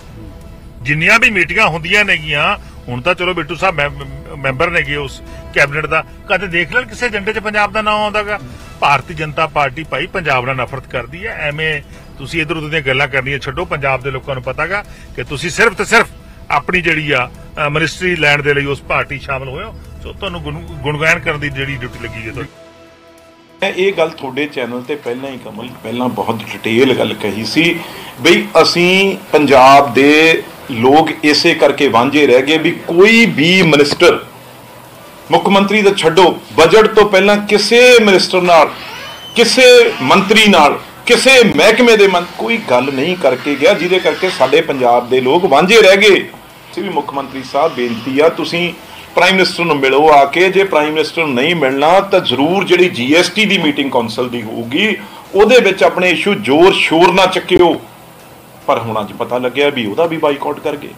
ਜਿੰਨੀਆਂ ਵੀ ਮੀਟਿੰਗਾਂ ਹੁੰਦੀਆਂ ਨੇਗੀਆਂ, ਹੁਣ ਤਾਂ ਚਲੋ ਬਿੱਟੂ ਸਾਹਿਬ ਮੈਂਬਰ ਨੇਗੇ ਉਸ ਕੈਬਨਿਟ ਦਾ, ਕਦੇ ਦੇਖ ਲੈਣ ਕਿਸੇ ਏਜੰਡੇ 'ਚ ਪੰਜਾਬ ਦਾ ਨਾਮ ਆਉਂਦਾਗਾ ਭਾਰਤੀ ਜਨਤਾ ਪਾਰਟੀ ਭਾਈ ਪੰਜਾਬ ਨਾਲ ਨਫ਼ਰਤ ਕਰਦੀ ਹੈ, ਐਵੇਂ ਤੁਸੀਂ ਇਧਰ ਉਧਰ ਦੀਆਂ ਗੱਲਾਂ ਕਰਨੀਆਂ ਛੱਡੋ, ਪੰਜਾਬ ਦੇ ਲੋਕਾਂ ਨੂੰ ਪਤਾਗਾ ਕਿ ਤੁਸੀਂ ਸਿਰਫ ਤੇ ਸਿਰਫ ਆਪਣੀ ਜਿਹੜੀ ਆ ਅ, ਮਿਨਿਸਟਰੀ ਲੈਣ ਦੇ ਲਈ ਉਸ ਪਾਰਟੀ ਸ਼ਾਮਲ ਹੋਏ ਹੋ। ਸੋ ਤੁਹਾਨੂੰ ਗੁਣਗਾਨ ਕਰਨ ਦੀ ਜਿਹੜੀ ਡਿਊਟੀ ਲੱਗੀ ਹੈ ਤੁਹਾਡੀ। ਮੈਂ ਇਹ ਗੱਲ ਤੁਹਾਡੇ ਚੈਨਲ ਤੇ ਪਹਿਲਾਂ ਹੀ ਕਮਲ ਪਹਿਲਾਂ ਬਹੁਤ ਡਿਟੇਲ ਗੱਲ ਕਹੀ ਸੀ ਬਈ ਅਸੀਂ ਪੰਜਾਬ ਦੇ ਲੋਕ ਇਸੇ ਕਰਕੇ ਵਾਂਝੇ ਰਹਿ ਗਏ ਵੀ ਕੋਈ ਵੀ ਮਿਨਿਸਟਰ ਮੁੱਖ ਮੰਤਰੀ ਦਾ ਛੱਡੋ ਬਜਟ ਤੋਂ ਪਹਿਲਾਂ ਕਿਸੇ ਮਿਨਿਸਟਰ ਨਾਲ ਕਿਸੇ ਮੰਤਰੀ ਨਾਲ ਕਿਸੇ ਮਹਿਕਮੇ ਦੇ ਮੰ ਕੋਈ ਗੱਲ ਨਹੀਂ ਕਰਕੇ ਗਿਆ ਜਿਹਦੇ ਕਰਕੇ ਸਾਡੇ ਪੰਜਾਬ ਦੇ ਲੋਕ ਵਾਂਝੇ ਰਹਿ ਗਏ। ਸੀ ਵੀ ਮੁੱਖ ਮੰਤਰੀ ਸਾਹਿਬ ਬੇਨਤੀ ਆ, ਤੁਸੀਂ ਪ੍ਰਾਈਮ ਮਿਨਿਸਟਰ ਨੂੰ ਮਿਲੋ ਆ ਕੇ, ਜੇ ਪ੍ਰਾਈਮ ਮਿਨਿਸਟਰ ਨੂੰ ਨਹੀਂ ਮਿਲਣਾ, ਤਾਂ ਜ਼ਰੂਰ ਜਿਹੜੀ ਜੀਐਸਟੀ ਦੀ ਮੀਟਿੰਗ ਕੌਂਸਲ ਦੀ ਹੋਊਗੀ, ਉਹਦੇ ਵਿੱਚ ਆਪਣੇ ਇਸ਼ੂ ਜ਼ੋਰ ਸ਼ੋਰ ਨਾ ਚੱਕਿਓ। ਪਰ ਹੁਣ ਅੱਜ ਪਤਾ ਲੱਗਿਆ ਵੀ ਉਹਦਾ ਵੀ ਬਾਈਕਾਟ ਕਰ ਗਏ।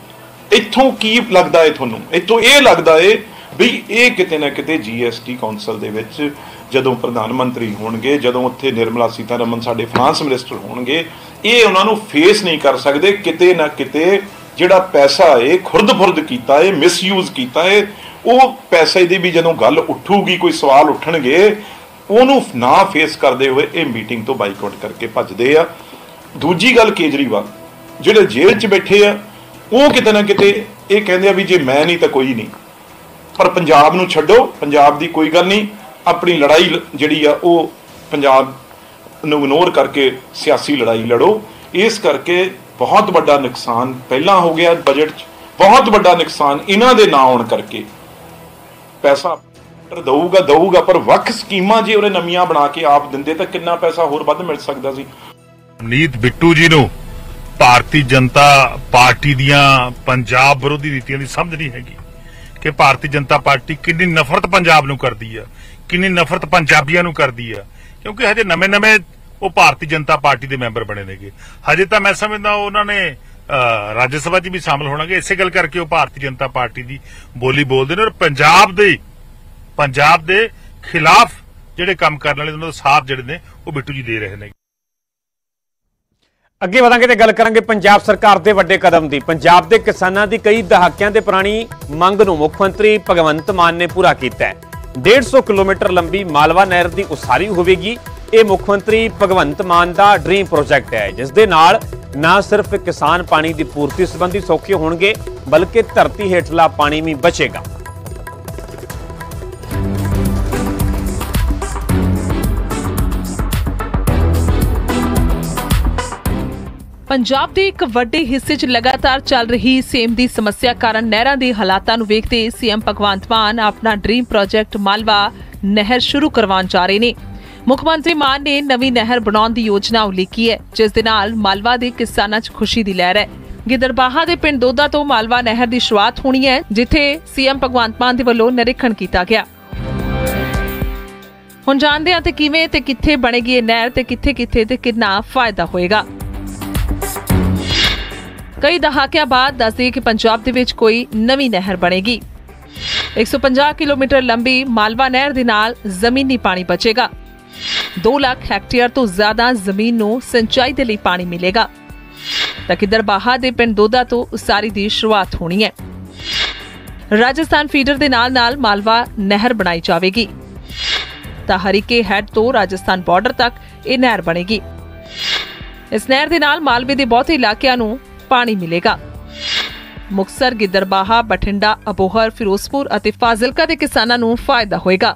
ਇੱਥੋਂ ਕੀ ਲੱਗਦਾ ਏ ਤੁਹਾਨੂੰ? ਇੱਥੋਂ ਇਹ ਲੱਗਦਾ ਏ ਵੀ ਇਹ ਕਿਤੇ ਨਾ ਕਿਤੇ ਜੀਐਸਟੀ ਕੌਂਸਲ ਦੇ ਵਿੱਚ ਜਦੋਂ ਪ੍ਰਧਾਨ ਮੰਤਰੀ ਹੋਣਗੇ, ਜਦੋਂ ਉੱਥੇ ਨਿਰਮਲਾ ਸੀਤਾਰਮਨ ਸਾਡੇ ਫਾਈਨਾਂਸ ਮਿਨਿਸਟਰ ਹੋਣਗੇ, ਇਹ ਉਹਨਾਂ ਨੂੰ ਫੇਸ ਨਹੀਂ ਕਰ ਸਕਦੇ, ਕਿਤੇ ਨਾ ਕਿਤੇ ਜਿਹੜਾ ਪੈਸਾ ਏ ਖੁਰਦ-ਫੁਰਦ ਕੀਤਾ ਏ ਮਿਸਯੂਜ਼ ਕੀਤਾ ਏ ਉਹ ਪੈਸੇ ਦੀ ਵੀ ਜਦੋਂ ਗੱਲ ਉੱਠੂਗੀ, ਕੋਈ ਸਵਾਲ ਉੱਠਣਗੇ, ਉਹਨੂੰ ਨਾ ਫੇਸ ਕਰਦੇ ਹੋਏ ਇਹ ਮੀਟਿੰਗ ਤੋਂ ਬਾਈਕਾਟ ਕਰਕੇ ਭੱਜਦੇ ਆ। ਦੂਜੀ ਗੱਲ ਕੇਜਰੀਵਾਲ, ਜਿਹੜੇ ਜੇਲ੍ਹ 'ਚ ਬੈਠੇ ਆ, ਉਹ ਕਿਤੇ ਨਾ ਕਿਤੇ ਇਹ ਕਹਿੰਦੇ ਆ ਵੀ ਜੇ ਮੈਂ ਨਹੀਂ ਤਾਂ ਕੋਈ ਨਹੀਂ। ਪਰ ਪੰਜਾਬ ਨੂੰ ਛੱਡੋ, ਪੰਜਾਬ ਦੀ ਕੋਈ ਗੱਲ ਨਹੀਂ, ਆਪਣੀ ਲੜਾਈ ਜਿਹੜੀ ਆ ਉਹ ਪੰਜਾਬ ਨੂੰ ਇਗਨੋਰ ਕਰਕੇ ਸਿਆਸੀ ਲੜਾਈ ਲੜੋ। ਇਸ ਕਰਕੇ ਬਹੁਤ ਵੱਡਾ ਨੁਕਸਾਨ ਪਹਿਲਾਂ ਹੋ ਗਿਆ ਬਜਟ 'ਚ, ਬਹੁਤ ਵੱਡਾ ਨੁਕਸਾਨ ਇਹਨਾਂ ਦੇ ਨਾ ਆਉਣ ਕਰਕੇ। ਪੈਸਾ ਦਊਗਾ ਦਊਗਾ, ਪਰ ਵੱਖ ਸਕੀਮਾਂ ਜੇ ਉਹਨੇ ਨਵੀਆਂ ਬਣਾ ਕੇ ਆਪ ਦਿੰਦੇ ਤਾਂ ਕਿੰਨਾ ਪੈਸਾ ਹੋਰ ਵੱਧ ਮਿਲ ਸਕਦਾ ਸੀ। ਨੀਤ ਬਿੱਟੂ ਜੀ ਨੂੰ ਭਾਰਤੀ ਜਨਤਾ ਪਾਰਟੀ ਦੀਆਂ ਪੰਜਾਬ ਵਿਰੋਧੀ ਨੀਤੀਆਂ ਦੀ ਸਮਝ ਨਹੀਂ ਹੈਗੀ ਕਿ ਭਾਰਤੀ ਜਨਤਾ ਪਾਰਟੀ ਕਿੰਨੀ ਨਫ਼ਰਤ ਪੰਜਾਬ ਨੂੰ ਕਰਦੀ ਆ, ਕਿੰਨੀ ਨਫ਼ਰਤ ਪੰਜਾਬੀਆਂ ਨੂੰ ਕਰਦੀ ਆ, ਕਿਉਂਕਿ ਹਜੇ ਨਵੇਂ-ਨਵੇਂ ਉਹ ਭਾਰਤੀ ਜਨਤਾ ਪਾਰਟੀ ਦੇ ਮੈਂਬਰ ਬਣੇ ਨੇਗੇ। ਹਜੇ ਤਾਂ ਮੈਂ ਸਮਝਦਾ ਉਹਨਾਂ ਨੇ ਰਾਜ ਸਭਾ 'ਚ ਵੀ ਸ਼ਾਮਲ ਹੋਣਗੇ ਇਸੇ ਗੱਲ ਕਰਕੇ ਉਹ ਭਾਰਤੀ ਜਨਤਾ ਪਾਰਟੀ ਦੀ ਬੋਲੀ ਬੋਲਦੇ ਨੇ ਔਰ ਪੰਜਾਬ ਦੇ ਪੰਜਾਬ ਦੇ ਖਿਲਾਫ ਜਿਹੜੇ ਕੰਮ ਕਰਨ ਵਾਲੇ ਉਹਨਾਂ ਦਾ ਸਾਥ ਜਿਹੜੇ ਨੇ, ਉਹ ਬਿੱਟੂ ਜੀ ਦੇ ਰਹੇ ਨੇ। ਅੱਗੇ ਵਧਾਂਗੇ ਤੇ ਗੱਲ ਕਰਾਂਗੇ ਪੰਜਾਬ ਸਰਕਾਰ ਦੇ ਵੱਡੇ ਕਦਮ ਦੀ। ਪੰਜਾਬ ਦੇ ਕਿਸਾਨਾਂ ਦੀ ਕਈ ਦਹਾਕਿਆਂ ਦੇ ਪੁਰਾਣੀ ਮੰਗ ਨੂੰ ਮੁੱਖ ਮੰਤਰੀ ਭਗਵੰਤ ਮਾਨ ਨੇ ਪੂਰਾ ਕੀਤਾ ਹੈ। 150 ਕਿਲੋਮੀਟਰ ਲੰਬੀ ਮਾਲਵਾ ਨਹਿਰ ਦੀ ਉਸਾਰੀ ਹੋਵੇਗੀ। ਇਹ ਮੁੱਖ ਮੰਤਰੀ ਭਗਵੰਤ ਮਾਨ ਦਾ ਡ੍ਰੀਮ ਪ੍ਰੋਜੈਕਟ ਹੈ, ਜਿਸ ਦੇ ਨਾਲ ਨਾ ਸਿਰਫ ਕਿਸਾਨ ਪਾਣੀ ਦੀ ਪੂਰਤੀ ਸੰਬੰਧੀ ਸੌਖੇ ਹੋਣਗੇ, ਬਲਕਿ ਧਰਤੀ ਹੇਠਲਾ ਪਾਣੀ ਵੀ ਬਚੇਗਾ। ਪੰਜਾਬ ਦੇ ਇੱਕ ਵੱਡੇ ਹਿੱਸੇ 'ਚ ਲਗਾਤਾਰ ਚੱਲ ਰਹੀ ਸੇਮ ਦੀ ਸਮੱਸਿਆ ਕਾਰਨ ਨਹਿਰਾਂ ਦੇ ਹਾਲਾਤਾਂ ਨੂੰ ਵੇਖਦੇ ਸੀਐਮ ਭਗਵੰਤ ਮਾਨ ਆਪਣਾ ਡ੍ਰੀਮ ਪ੍ਰੋਜੈਕਟ ਮਾਲਵਾ ਨਹਿਰ ਸ਼ੁਰੂ ਕਰਵਾਉਣ ਜਾ ਰਹੇ ਨੇ। ਮੁੱਖ ਮੰਤਰੀ ਮਾਨ ਨੇ ਨਵੀਂ ਨਹਿਰ ਬਣਾਉਣ ਦੀ ਯੋਜਨਾ ਉਲੀਕੀ ਹੈ, ਜਿਸ ਦੇ ਨਾਲ ਮਾਲਵਾ ਦੇ ਕਿਸਾਨਾਂ 'ਚ ਖੁਸ਼ੀ ਦੀ ਲਹਿਰ ਹੈ। ਗਿੱਦੜਬਾਹਾ ਦੇ ਪਿੰਡ ਦੋਦਾ ਤੋਂ ਮਾਲਵਾ ਨਹਿਰ ਦੀ ਸ਼ੁਰੂਆਤ ਹੋਣੀ ਹੈ, ਜਿੱਥੇ ਸੀਐਮ ਭਗਵੰਤ ਮਾਨ ਦੇ ਵੱਲੋਂ ਨਿਰੀਖਣ ਕੀਤਾ ਗਿਆ। ਹੁਣ ਜਾਣਦੇ ਹਾਂ ਤੇ ਕਿਵੇਂ ਤੇ ਕਿੱਥੇ ਬਣੇਗੀ ਇਹ ਨਹਿਰ ਤੇ ਕਿੱਥੇ-ਕਿੱਥੇ ਤੇ ਕਿੰਨਾ ਫਾਇਦਾ ਹੋਏਗਾ। ਕਈ ਦਹਾਕਿਆਂ ਬਾਅਦ ਦੱਸਦੇ ਕਿ ਪੰਜਾਬ ਦੇ ਵਿੱਚ ਕੋਈ ਨਵੀਂ ਨਹਿਰ ਬਣੇਗੀ। 150 ਕਿਲੋਮੀਟਰ ਲੰਬੀ ਮਾਲਵਾ ਨਹਿਰ ਦੇ ਨਾਲ ਜ਼ਮੀਨੀ ਪਾਣੀ ਬਚੇਗਾ। 2 ਲੱਖ ਹੈਕਟੇਅਰ ਤੋਂ ਜ਼ਿਆਦਾ ਜ਼ਮੀਨ ਨੂੰ ਸਿੰਚਾਈ ਦੇ ਲਈ ਪਾਣੀ ਮਿਲੇਗਾ। ਤਾਂ ਕਿਦਰਬਾਹਾ ਦੇ ਪਿੰਡ ਦੋਦਾ ਤੋਂ ਉਸਾਰੀ ਦੀ ਸ਼ੁਰੂਆਤ ਹੋਣੀ ਹੈ। ਰਾਜਸਥਾਨ ਫੀਡਰ ਦੇ ਨਾਲ-ਨਾਲ ਮਾਲਵਾ ਨਹਿਰ ਬਣਾਈ ਜਾਵੇਗੀ। ਤਾਂ ਹਰੀਕੇ ਹੈਡ ਤੋਂ ਰਾਜਸਥਾਨ ਬਾਰਡਰ ਤੱਕ ਇਹ ਨਹਿਰ ਬਣੇਗੀ। ਇਸ ਨਹਿਰ ਦੇ ਨਾਲ ਮਾਲਵੇ ਦੇ ਬਹੁਤੇ ਇਲਾਕਿਆਂ ਨੂੰ ਪਾਣੀ ਮਿਲੇਗਾ। ਮੁਕਸਰ ਗਿੱਦਰਬਾਹਾ ਬਠਿੰਡਾ, ਅਬੋਹਰ, ਫਿਰੋਜ਼ਪੁਰ ਅਤੇ ਫਾਜ਼ਿਲਕਾ ਦੇ ਕਿਸਾਨਾਂ ਨੂੰ ਫਾਇਦਾ ਹੋਏਗਾ।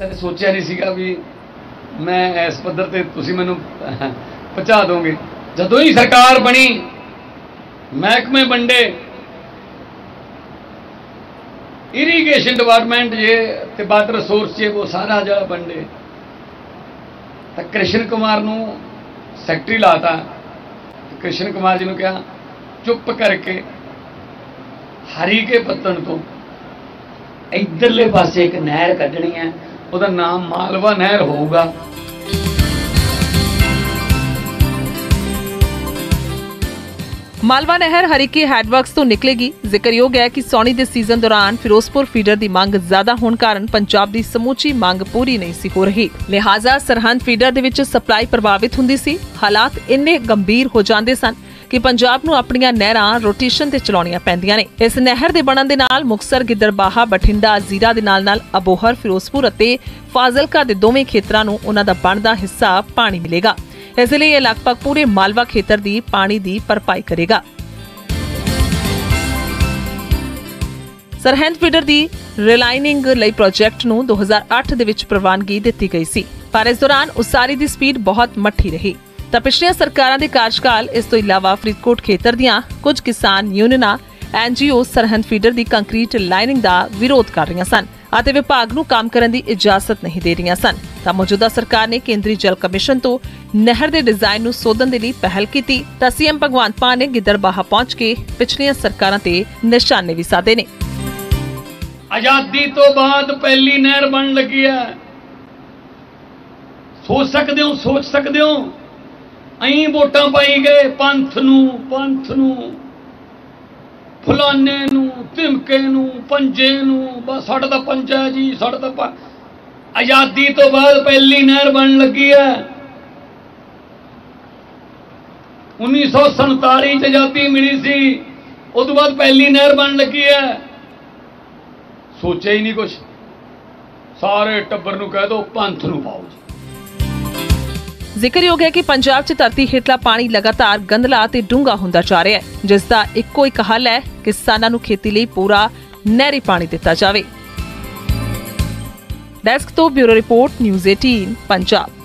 ਕਦੇ ਸੋਚਿਆ ਨਹੀਂ ਸੀਗਾ ਵੀ ਮੈਂ ਇਸ ਪੱਧਰ ਤੇ ਤੁਸੀਂ ਮੈਨੂੰ ਪਹੁੰਚਾ ਦੋਗੇ। ਜਦੋਂ ਹੀ ਸਰਕਾਰ ਬਣੀ, ਮਹਿਕਮੇ ਵੰਡੇ ਇਰੀਗੇਸ਼ਨ ਡਿਪਾਰਟਮੈਂਟ ਜੇ ਤੇ ਵਾਟਰ ਰਿਸੋਰਸ ਜੇ, ਉਹ ਸਾਰਾ ਜਿਹੜਾ ਵੰਡੇ। ਤਾਂ ਕ੍ਰਿਸ਼ਨ ਕੁਮਾਰ ਨੂੰ ਸੈਕਟਰੀ ਲਾਤਾ। ਕ੍ਰਿਸ਼ਨ ਕੁਮਾਰ ਜੀ ਨੂੰ ਕਿਹਾ, ਚੁੱਪ ਕਰਕੇ ਹਰੀ ਕੇ ਪੱਤਣ ਤੋਂ ਇਧਰਲੇ ਪਾਸੇ ਇੱਕ ਨਹਿਰ ਕੱਢਣੀ ਹੈ। ਉਹਦਾ ਨਾਮ ਮਾਲਵਾ ਨਹਿਰ ਹੋਊਗਾ। ਮਾਲਵਾ ਨਹਿਰ ਹਰੀਕੇ ਹੈਡਵਰਕਸ ਤੋਂ ਨਿਕਲੇਗੀ। ਜ਼ਿਕਰਯੋਗ ਹੈ ਕਿ ਸੌਣੀ ਦੇ ਸੀਜ਼ਨ ਦੌਰਾਨ ਫਿਰੋਜ਼ਪੁਰ ਫੀਡਰ ਦੀ ਮੰਗ ਜ਼ਿਆਦਾ ਹੋਣ ਕਾਰਨ ਪੰਜਾਬ ਦੀ ਸਮੂਚੀ ਮੰਗ ਪੂਰੀ ਨਹੀਂ ਸੀ ਹੋ ਰਹੀ। ਲਿਹਾਜ਼ਾ ਸਰਹੰਦ ਫੀਡਰ ਦੇ ਵਿੱਚ ਸਪਲਾਈ ਪ੍ਰਭਾਵਿਤ ਹੁੰਦੀ ਸੀ। ਹਾਲਾਤ ਇੰਨੇ ਗੰਭੀਰ ਹੋ ਜਾਂਦੇ ਸਨ ਕਿ ਪੰਜਾਬ ਨੂੰ ਆਪਣੀਆਂ ਨਹਿਰਾਂ ਰੋਟੇਸ਼ਨ ਤੇ ਚਲਾਉਣੀਆਂ ਪੈਂਦੀਆਂ ਨੇ। ਇਸ ਨਹਿਰ ਦੇ ਬਣਨ ਦੇ ਨਾਲ ਮੁਕਸਰ ਗਿੱਦੜਬਾਹਾ, ਬਠਿੰਡਾ, ਜ਼ੀਰਾ ਦੇ ਨਾਲ-ਨਾਲ ਅਬੋਹਰ, ਫਿਰੋਜ਼ਪੁਰ ਅਤੇ ਫਾਜ਼ਿਲਕਾ ਦੇ ਦੋਵੇਂ ਖੇਤਰਾਂ ਨੂੰ ਉਹਨਾਂ ਦਾ ਬਣਦਾ ਹਿੱਸਾ ਪਾਣੀ ਮਿਲੇਗਾ। ਇਸ ਲਈ ਇਹ ਲਗਭਗ ਪੂਰੇ ਮਾਲਵਾ ਖੇਤਰ ਦੀ ਪਾਣੀ ਦੀ ਭਰਪਾਈ ਕਰੇਗਾ। ਸਰਹੰਦ ਫੀਡਰ ਦੀ ਰਿਲਾਈਨਿੰਗ ਲਈ ਪ੍ਰੋਜੈਕਟ ਨੂੰ 2008 ਦੇ ਵਿੱਚ ਪ੍ਰਵਾਨਗੀ ਦਿੱਤੀ ਗਈ ਸੀ, ਪਰ ਇਸ ਦੌਰਾਨ ਉਸਾਰੀ ਦੀ ਸਪੀਡ ਬਹੁਤ ਮੱਠੀ ਰਹੀ। ਤਾਂ ਪਿਛਲੀਆਂ ਸਰਕਾਰਾਂ ਦੇ ਕਾਰਜਕਾਲ ਇਸ ਤੋਂ ਇਲਾਵਾ ਫਰੀਦਕੋਟ ਖੇਤਰ ਦੀਆਂ ਕੁਝ ਕਿਸਾਨ ਯੂਨੀਅਨਾਂ, ਐਨਜੀਓ, ਸਰਹੰਦ ਫੀਡਰ ਦੀ ਕੰਕਰੀਟ ਲਾਈਨਿੰਗ ਦਾ ਵਿਰੋਧ ਕਰ ਰਹੀਆਂ ਸਨ ਅਤੇ ਵਿਭਾਗ ਨੂੰ ਕੰਮ ਕਰਨ ਦੀ ਇਜਾਜ਼ਤ ਨਹੀਂ ਦੇ ਰਹੀਆਂ ਸਨ। ਤਾਂ ਮੌਜੂਦਾ ਸਰਕਾਰ ਨੇ ਕੇਂਦਰੀ ਜਲ ਕਮਿਸ਼ਨ ਤੋਂ ਨਹਿਰ ਦੇ ਡਿਜ਼ਾਈਨ ਨੂੰ ਸੋਧਣ ਦੇ ਲਈ ਪਹਿਲ ਕੀਤੀ ਤਾਂ ਸੀਐਮ ਭਗਵੰਤ ਮਾਨ ਨੇ ਗਿੱਦੜਬਾਹਾ ਪਹੁੰਚ ਕੇ ਪਿਛਲੀਆਂ ਸਰਕਾਰਾਂ ਤੇ ਨਿਸ਼ਾਨੇ ਵੀ ਸਾਧੇ ਨੇ। ਆਜ਼ਾਦੀ ਤੋਂ ਬਾਅਦ ਪਹਿਲੀ ਨਹਿਰ ਬਣ ਲੱਗੀ ਹੈ। ਸੋਚ ਸਕਦੇ ਹੋ, ਸੋਚ ਸਕਦੇ ਹੋ? ਅਹੀਂ ਵੋਟਾਂ ਪਾਈ ਗਏ ਪੰਥ ਨੂੰ ਪੰਥ ਨੂੰ ਫਲਾਨੇ ਨੂੰ, ਧਿਮਕੇ ਨੂੰ, ਪੰਜੇ ਨੂੰ, ਬਸ ਸਾਡਾ ਤਾਂ ਪੰਜਾ ਜੀ, ਸਾਡਾ ਤਾਂ ਆਜ਼ਾਦੀ ਤੋਂ ਬਾਅਦ ਪਹਿਲੀ ਨਹਿਰ ਬਣ ਲੱਗੀ ਹੈ। 1947 ਚ ਆਜ਼ਾਦੀ ਮਿਲੀ ਸੀ ਉਸ ਤੋਂ ਬਾਅਦ ਪਹਿਲੀ ਨਹਿਰ ਬਣ ਲੱਗੀ ਹੈ। ਸੋਚਿਆ ਹੀ ਨਹੀਂ ਕੁਛ। ਸਾਰੇ ਟੱਬਰ ਨੂੰ ਕਹਿ ਦੋ, ਪੰਥ ਨੂੰ ਪਾਓ ਜੀ। ਜ਼ਿਕਰਯੋਗ ਹੈ ਕਿ ਪੰਜਾਬ 'ਚ ਧਰਤੀ ਹੇਠਲਾ ਪਾਣੀ ਲਗਾਤਾਰ ਗੰਦਲਾ ਤੇ ਡੂੰਘਾ ਹੁੰਦਾ ਜਾ ਰਿਹਾ ਹੈ ਜਿਸ ਦਾ ਇੱਕੋ ਇੱਕ ਹੱਲ ਹੈ ਕਿਸਾਨਾਂ ਨੂੰ ਖੇਤੀ ਲਈ ਪੂਰਾ ਨਹਿਰੀ ਪਾਣੀ ਦਿੱਤਾ ਜਾਵੇ। ਡੈਸਕ ਤੋਂ ਬਿਊਰੋ ਰਿਪੋਰਟ, ਨਿਊਜ਼ 18 ਪੰਜਾਬ।